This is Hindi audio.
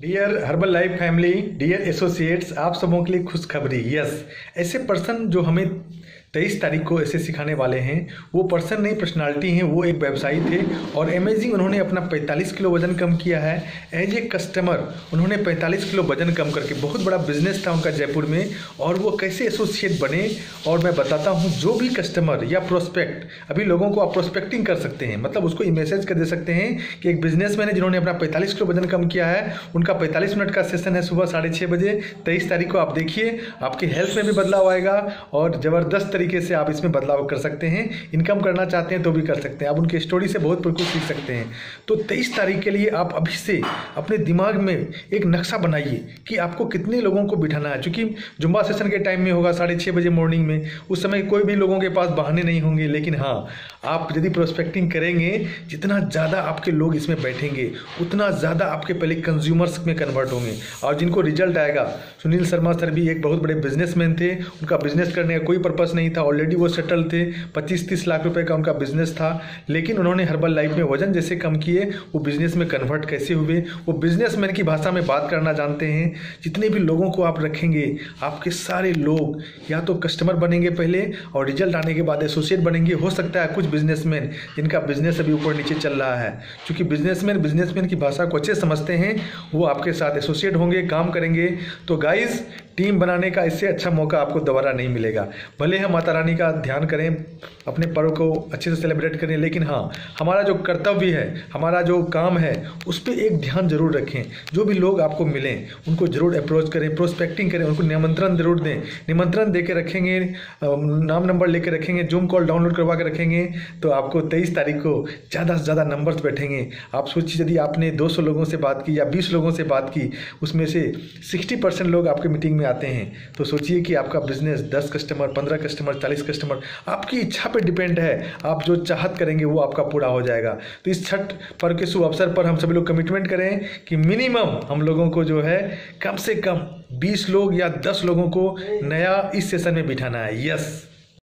Dear Herbalife family dear associates आप सबों के लिए खुशखबरी। यस ऐसे पर्सन जो हमें तेईस तारीख को ऐसे सिखाने वाले हैं। वो पर्सन नहीं पर्सनालिटी हैं, वो एक व्यवसायी थे और अमेजिंग उन्होंने अपना 45 किलो वज़न कम किया है। एज ए कस्टमर उन्होंने 45 किलो वज़न कम करके, बहुत बड़ा बिज़नेस था उनका जयपुर में और वो कैसे एसोसिएट बने और मैं बताता हूँ, जो भी कस्टमर या प्रोस्पेक्ट अभी लोगों को आप प्रोस्पेक्टिंग कर सकते हैं। मतलब उसको मैसेज कर दे सकते हैं कि एक बिज़नेस है जिन्होंने अपना पैंतालीस किलो वज़न कम किया है। उनका पैंतालीस मिनट का सेशन है सुबह साढ़े बजे। तेईस तारीख को आप देखिए, आपकी हेल्थ में भी बदलाव आएगा और ज़बरदस्त तरीके से आप इसमें बदलाव कर सकते हैं इनकम करना चाहते हैं तो भी कर सकते हैं। आप उनकी स्टोरी से बहुत कुछ सीख सकते हैं। तो तेईस तारीख के लिए आप अभी से अपने दिमाग में एक नक्शा बनाइए कि आपको कितने लोगों को बिठाना है। क्योंकि जुम्बा सेशन के टाइम में होगा, साढ़े बजे मॉर्निंग में, उस समय कोई भी लोगों के पास बहाने नहीं होंगे, लेकिन हाँ आप यदि प्रोस्पेक्टिंग करेंगे, जितना ज़्यादा आपके लोग इसमें बैठेंगे, उतना ज़्यादा आपके पहले कंज्यूमर्स में कन्वर्ट होंगे। और जिनको रिज़ल्ट आएगा, सुनील शर्मा सर भी एक बहुत बड़े बिजनेसमैन थे, उनका बिज़नेस करने का कोई पर्पज़ नहीं था। ऑलरेडी वो सेटल थे। पच्चीस तीस लाख रुपए का उनका बिज़नेस था। लेकिन उन्होंने हर्बल लाइफ में वज़न जैसे कम किए, वो बिज़नेस में कन्वर्ट कैसे हुए? वो बिजनेसमैन की भाषा में बात करना जानते हैं। जितने भी लोगों को आप रखेंगे, आपके सारे लोग या तो कस्टमर बनेंगे पहले और रिज़ल्ट आने के बाद एसोसिएट बनेंगे। हो सकता है कुछ बिजनेसमैन जिनका बिज़नेस अभी ऊपर नीचे चल रहा है। क्योंकि बिजनेसमैन बिजनेसमैन की भाषा को अच्छे समझते हैं। वो आपके साथ एसोसिएट होंगे, काम करेंगे। तो गाइज़ टीम बनाने का इससे अच्छा मौका आपको दोबारा नहीं मिलेगा। भले हम माता रानी का ध्यान करें, अपने पर्व को अच्छे से सेलिब्रेट करें, लेकिन हाँ हमारा जो कर्तव्य है, हमारा जो काम है, उस पर एक ध्यान ज़रूर रखें। जो भी लोग आपको मिलें, उनको ज़रूर अप्रोच करें प्रोस्पेक्टिंग करें, उनको निमंत्रण ज़रूर दें। निमंत्रण दे के रखेंगे नाम नंबर लेके रखेंगे जूम कॉल डाउनलोड करवा के रखेंगे तो आपको तेईस तारीख को ज़्यादा से ज़्यादा नंबर्स बैठेंगे। आप सोचिए, यदि आपने दो सौ लोगों से बात की या बीस लोगों से बात की, उसमें से सिक्सटी परसेंट लोग आपके मीटिंग में आते हैं। तो सोचिए कि आपका बिज़नेस दस कस्टमर पंद्रह कस्टमर चालीस कस्टमर आपकी इच्छा पर डिपेंड है। आप जो चाहत करेंगे, वो आपका पूरा हो जाएगा। तो इस छठ पर्व के शुभ अवसर पर हम सभी लोग कमिटमेंट करें कि मिनिमम हम लोगों को जो है, कम से कम बीस लोग या दस लोगों को नया इस सेशन में बिठाना है। यस